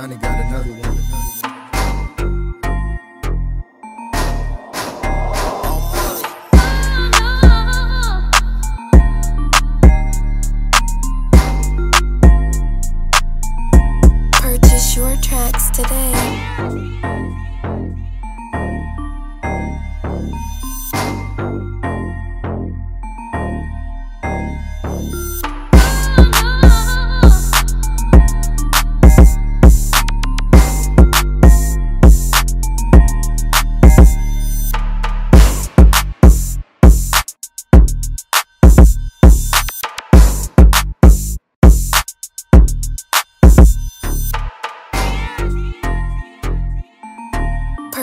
Johnny got another one. Purchase your tracks today.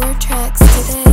Your tracks today.